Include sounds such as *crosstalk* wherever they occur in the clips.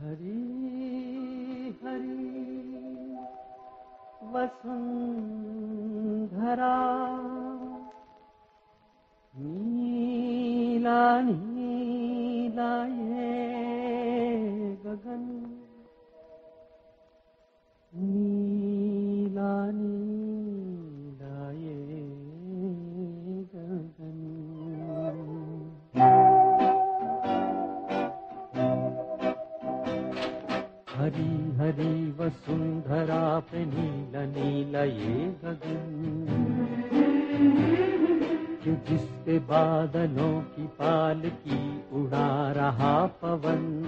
हरी हरी। वसुंधरा नीला नीला हरी हरी वसुंधरा पे नीला नीला ये गगन। कि जिसपे बादलों की पाल की उड़ा रहा पवन।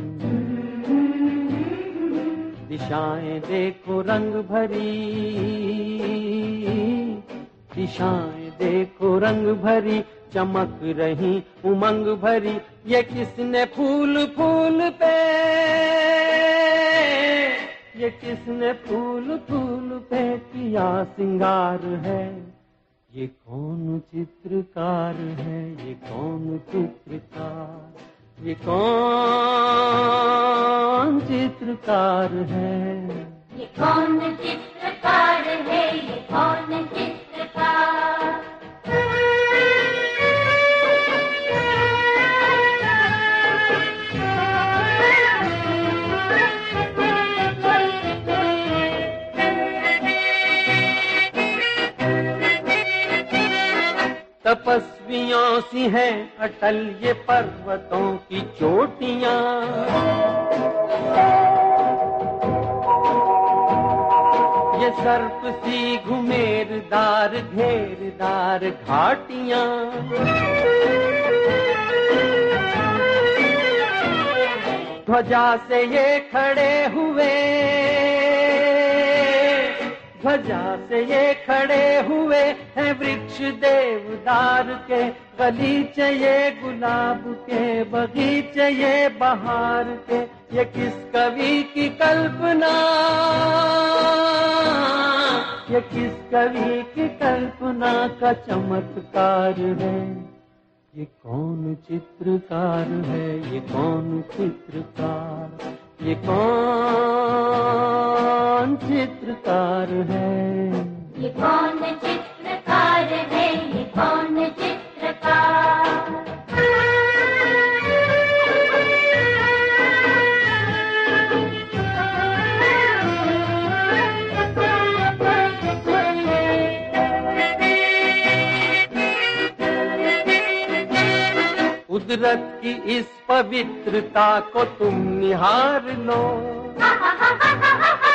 दिशाएँ देखो रंग भरी। दिशाएँ देखो रंग भरी, चमक रही उमंग भरी। ये किसने फूल फूल पे? ये किसने फूल फूल पे किया सिंगार है। ये कौन चित्रकार है? ये कौन चित्रकार? ये कौन चित्रकार है? ये कौन चित्रकार? तपस्वियों सी है अटल ये पर्वतों की चोटियाँ। ये सर्प सी घुमेरदार घेरदार घाटियाँ। ध्वजा से ये खड़े हुए। ध्वजा से ये खड़े हुए हैं वृक्ष देवदार के। गलीचे ये गुलाब के, बगीचे ये बहार के। ये किस कवि की कल्पना? ये किस कवि की कल्पना का चमत्कार है? ये कौन चित्रकार है? ये कौन चित्रकार? ये कौन चित्रकार है? ये कौन चित्रकार है? ये कौन चित्रकार? कुदरत की इस पवित्रता को तुम निहार लो। *laughs*